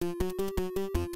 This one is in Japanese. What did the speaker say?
you